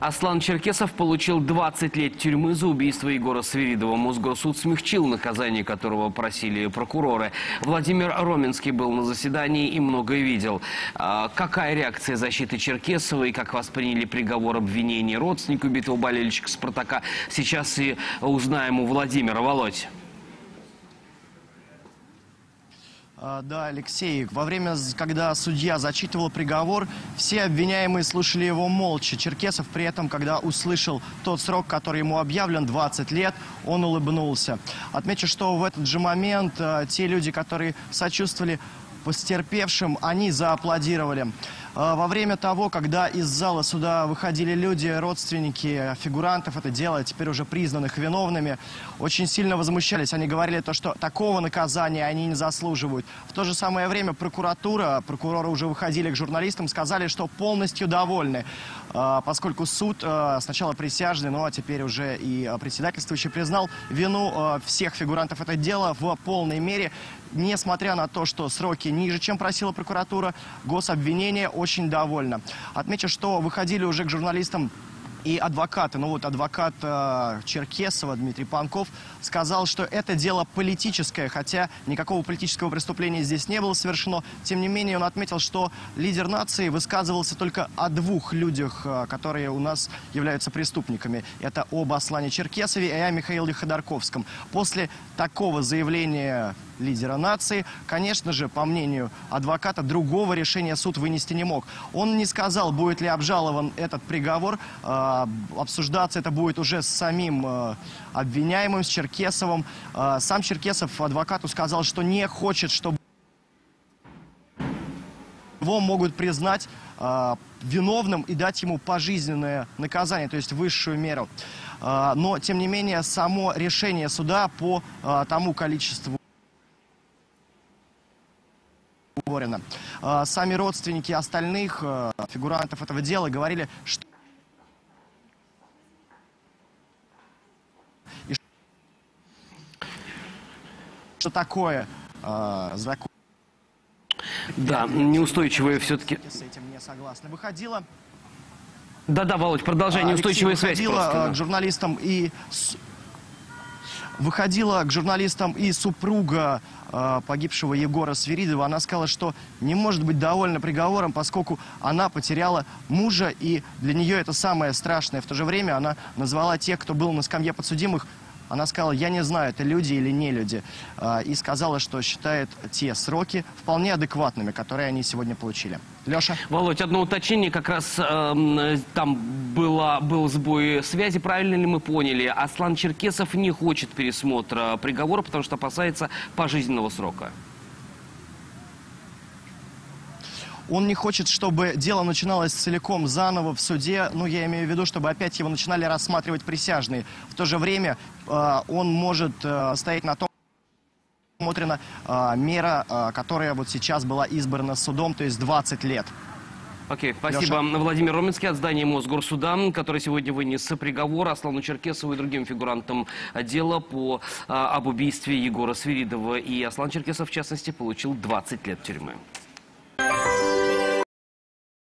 Аслан Черкесов получил 20 лет тюрьмы за убийство Егора Свиридова. Мосгорсуд смягчил наказание, которого просили прокуроры. Владимир Роменский был на заседании и многое видел. А, какая реакция защиты Черкесова и как восприняли приговор обвинений родственника убитого болельщика «Спартака», сейчас и узнаем у Владимира. Володь. А, Да, Алексей, во время, когда судья зачитывал приговор, все обвиняемые слушали его молча. Черкесов при этом, когда услышал тот срок, который ему объявлен, 20 лет, он улыбнулся. Отмечу, что в этот же момент а, те люди, которые сочувствовали постерпевшим, они зааплодировали. А, Во время того, когда из зала суда выходили люди, родственники фигурантов, это дело теперь уже признанных виновными, очень сильно возмущались. Они говорили то, что такого наказания они не заслуживают. В то же самое время прокуратура, прокуроры уже выходили к журналистам, сказали, что полностью довольны, а, поскольку суд а, сначала присяжный, ну а теперь уже и председательствующий признал вину всех фигурантов этого дела в полной мере. Несмотря на то, что сроки ниже, чем просила прокуратура, гособвинение очень довольно. Отмечу, что выходили уже к журналистам и адвокаты, ну вот адвокат э, Черкесова Дмитрий Панков сказал, что это дело политическое, хотя никакого политического преступления здесь не было совершено. Тем не менее, он отметил, что лидер нации высказывался только о двух людях, э, которые у нас являются преступниками. Это об Аслане Черкесове и о Михаиле Ходорковском. После такого заявления лидера нации, конечно же, по мнению адвоката, другого решения суд вынести не мог. Он не сказал, будет ли обжалован этот приговор. Э, обсуждаться это будет уже с самим э, обвиняемым, с Черкесовым. Э, сам Черкесов адвокату сказал, что не хочет, чтобы его могут признать э, виновным и дать ему пожизненное наказание, то есть высшую меру. Э, но, тем не менее, само решение суда по э, тому количеству Горина. Э, Сами родственники остальных э, фигурантов этого дела говорили, что и что такое э, закон. Да, неустойчивые все-таки... С этим не согласны. Выходила Да-да, Володь, продолжай, А, неустойчивая связь просто. э, к журналистам и выходила к журналистам и супруга э, погибшего Егора Свиридова. Она сказала, что не может быть довольна приговором, поскольку она потеряла мужа, и для нее это самое страшное. В то же время она назвала тех, кто был на скамье подсудимых, она сказала, я не знаю, это люди или не люди, Э, и сказала, что считает те сроки вполне адекватными, которые они сегодня получили. Леша? Володь, одно уточнение, как раз эм, э, там была, был сбой связи, правильно ли мы поняли? Аслан Черкесов не хочет пересмотра приговора, потому что опасается пожизненного срока. Он не хочет, чтобы дело начиналось целиком заново в суде. Ну, я имею в виду, чтобы опять его начинали рассматривать присяжные. В то же время э, он может э, стоять на том, смотрена э, мера, э, которая вот сейчас была избрана судом, то есть 20 лет. Окей, спасибо. Владимир Роменский от здания Мосгорсуда, который сегодня вынес приговор Аслану Черкесову и другим фигурантам дела по, а, об убийстве Егора Свиридова. И Аслан Черкесов, в частности, получил 20 лет тюрьмы.